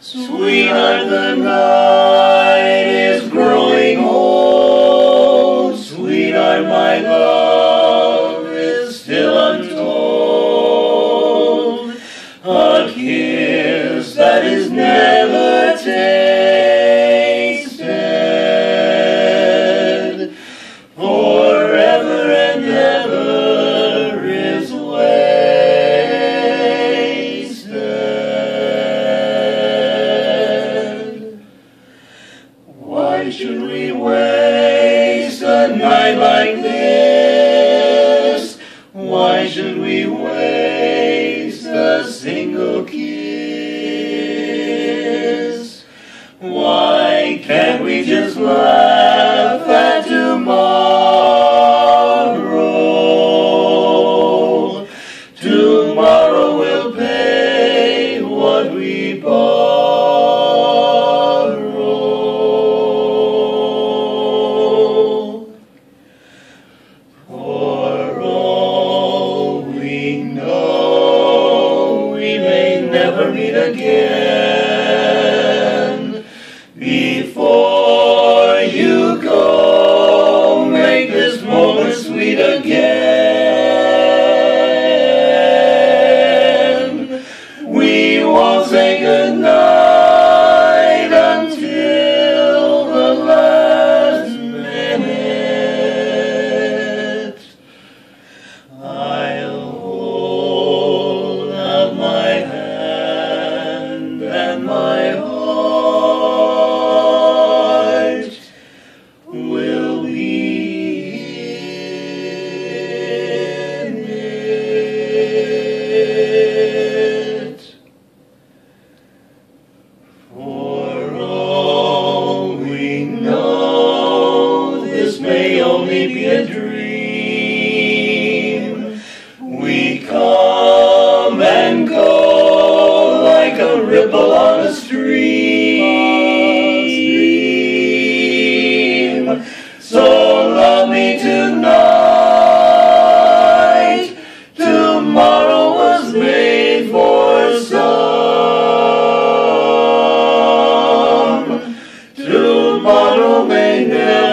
Sweetheart, the night just laugh at tomorrow? Tomorrow will pay what we borrow. For all we know, we may never meet again. a ripple on a stream. So love me tonight. Tomorrow was made for some. Tomorrow may never.